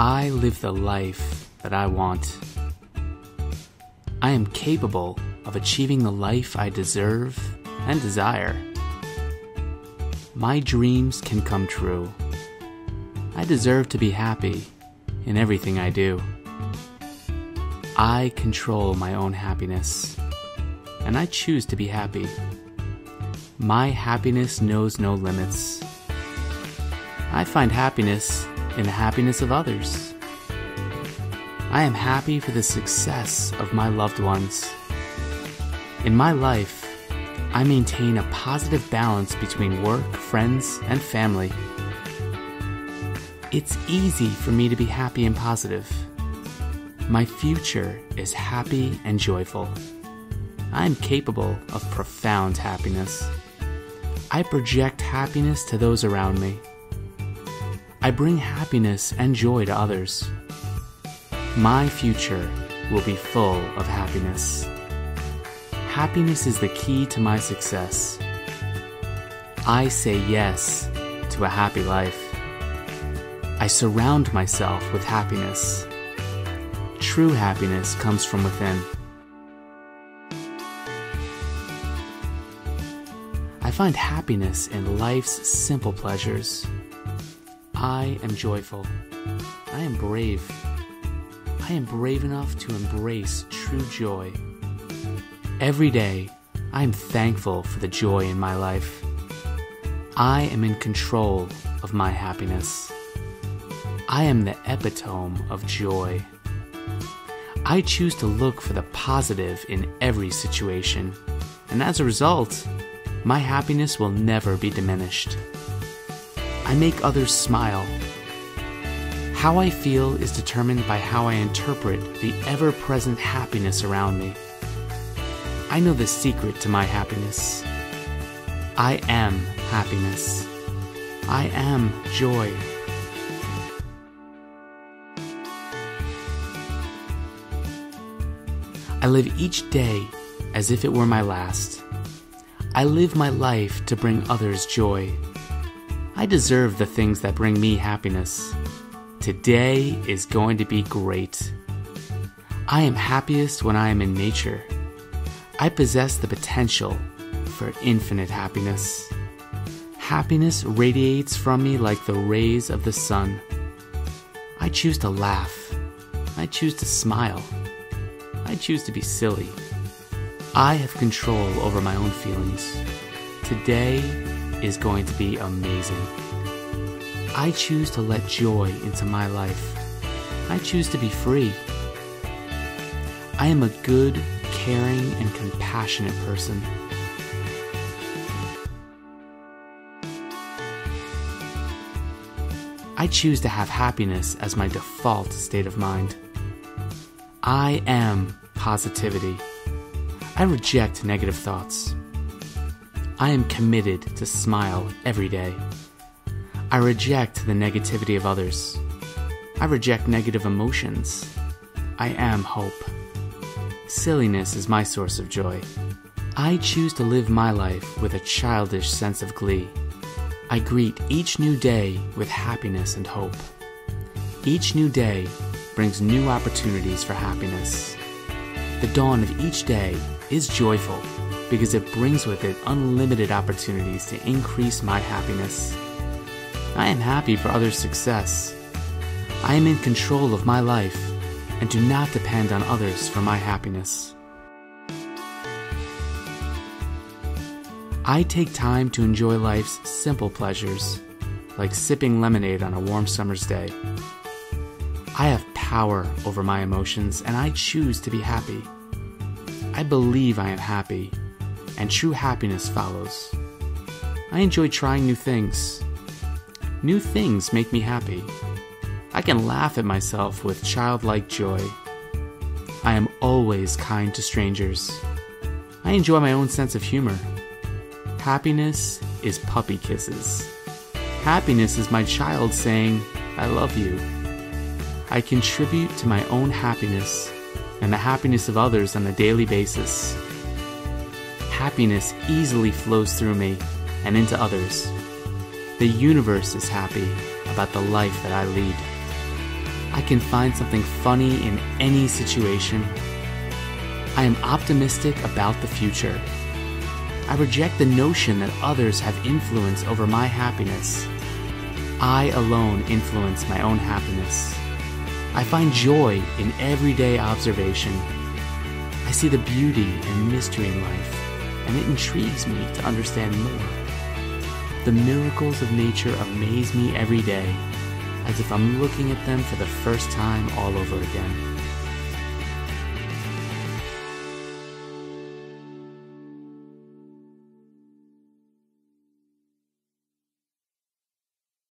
I live the life that I want. I am capable of achieving the life I deserve and desire. My dreams can come true. I deserve to be happy in everything I do. I control my own happiness, and I choose to be happy. My happiness knows no limits. I find happiness in the happiness of others. I am happy for the success of my loved ones. In my life, I maintain a positive balance between work, friends, and family. It's easy for me to be happy and positive. My future is happy and joyful. I am capable of profound happiness. I project happiness to those around me. I bring happiness and joy to others. My future will be full of happiness. Happiness is the key to my success. I say yes to a happy life. I surround myself with happiness. True happiness comes from within. I find happiness in life's simple pleasures. I am joyful. I am brave. I am brave enough to embrace true joy. Every day, I am thankful for the joy in my life. I am in control of my happiness. I am the epitome of joy. I choose to look for the positive in every situation, and as a result, my happiness will never be diminished. I make others smile. How I feel is determined by how I interpret the ever present happiness around me. I know the secret to my happiness. I am happiness. I am joy. I live each day as if it were my last. I live my life to bring others joy. I deserve the things that bring me happiness. Today is going to be great. I am happiest when I am in nature. I possess the potential for infinite happiness. Happiness radiates from me like the rays of the sun. I choose to laugh. I choose to smile. I choose to be silly. I have control over my own feelings. Today is going to be amazing. I choose to let joy into my life. I choose to be free. I am a good, caring, and compassionate person. I choose to have happiness as my default state of mind. I am positivity. I reject negative thoughts. I am committed to smile every day. I reject the negativity of others. I reject negative emotions. I am hope. Silliness is my source of joy. I choose to live my life with a childish sense of glee. I greet each new day with happiness and hope. Each new day brings new opportunities for happiness. The dawn of each day is joyful because it brings with it unlimited opportunities to increase my happiness. I am happy for others' success. I am in control of my life and do not depend on others for my happiness. I take time to enjoy life's simple pleasures, like sipping lemonade on a warm summer's day. I have power over my emotions and I choose to be happy. I believe I am happy, and true happiness follows. I enjoy trying new things. New things make me happy. I can laugh at myself with childlike joy. I am always kind to strangers. I enjoy my own sense of humor. Happiness is puppy kisses. Happiness is my child saying, I love you. I contribute to my own happiness and the happiness of others on a daily basis. Happiness easily flows through me and into others. The universe is happy about the life that I lead. I can find something funny in any situation. I am optimistic about the future. I reject the notion that others have influence over my happiness. I alone influence my own happiness. I find joy in everyday observation. I see the beauty and mystery in life, and it intrigues me to understand more. The miracles of nature amaze me every day, as if I'm looking at them for the first time all over again.